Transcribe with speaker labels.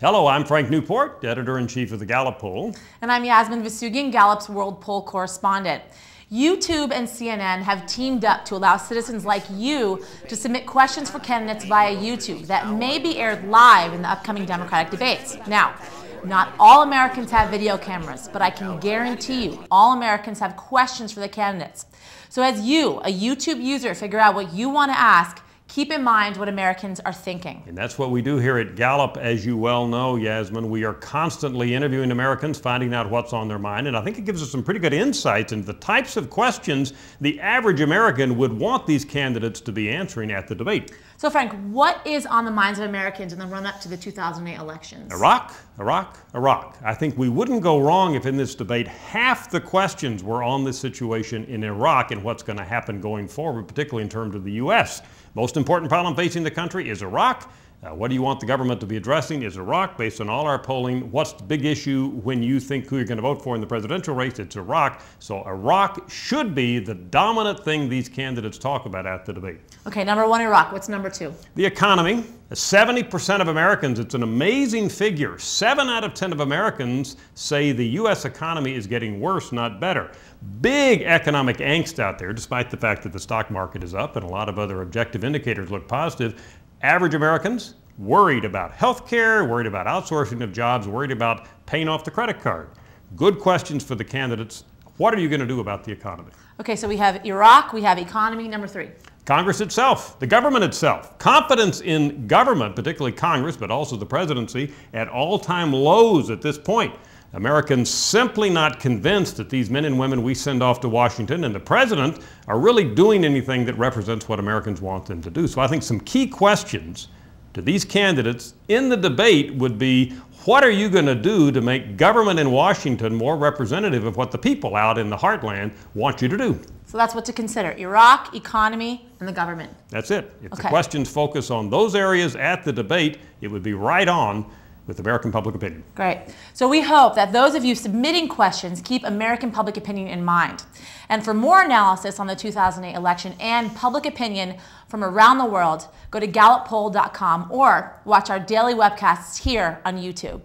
Speaker 1: Hello, I'm Frank Newport, editor in chief of the Gallup poll.
Speaker 2: And I'm Yasmin Vossoughian, Gallup's World Poll correspondent. YouTube and CNN have teamed up to allow citizens like you to submit questions for candidates via YouTube that may be aired live in the upcoming Democratic debates. Now, not all Americans have video cameras, but I can guarantee you all Americans have questions for the candidates. So as you, a YouTube user, figure out what you want to ask, keep in mind what Americans are thinking.
Speaker 1: And that's what we do here at Gallup, as you well know, Yasmin. We are constantly interviewing Americans, finding out what's on their mind, and I think it gives us some pretty good insights into the types of questions the average American would want these candidates to be answering at the debate.
Speaker 2: So, Frank, what is on the minds of Americans in the run up to the 2008 elections?
Speaker 1: Iraq, Iraq, Iraq. I think we wouldn't go wrong if in this debate half the questions were on the situation in Iraq and what's going to happen going forward, particularly in terms of the U.S. Most important problem facing the country is Iraq. Uh, what do you want the government to be addressing? Is Iraq, based on all our polling, what's the big issue when you think who you're going to vote for in the presidential race? It's Iraq. So Iraq should be the dominant thing these candidates talk about at the debate.
Speaker 2: Okay, number one, Iraq. What's number two?
Speaker 1: The economy. 70% of Americans, it's an amazing figure. Seven out of 10 of Americans say the U.S. economy is getting worse, not better. Big economic angst out there, despite the fact that the stock market is up and a lot of other objective indicators look positive. Average Americans worried about health care, worried about outsourcing of jobs, worried about paying off the credit card. Good questions for the candidates. What are you going to do about the economy?
Speaker 2: Okay, so we have Iraq, we have economy, number three.
Speaker 1: Congress itself, the government itself. Confidence in government, particularly Congress, but also the presidency, at all time lows at this point. Americans simply not convinced that these men and women we send off to Washington and the president are really doing anything that represents what Americans want them to do. So I think some key questions to these candidates in the debate would be what are you going to do to make government in Washington more representative of what the people out in the heartland want you to do?
Speaker 2: So that's what to consider Iraq, economy, and the government.
Speaker 1: That's it. If okay. the questions focus on those areas at the debate, it would be right on with American public opinion.
Speaker 2: Great. So we hope that those of you submitting questions keep American public opinion in mind. And for more analysis on the 2008 election and public opinion from around the world, go to galluppoll.com or watch our daily webcasts here on YouTube.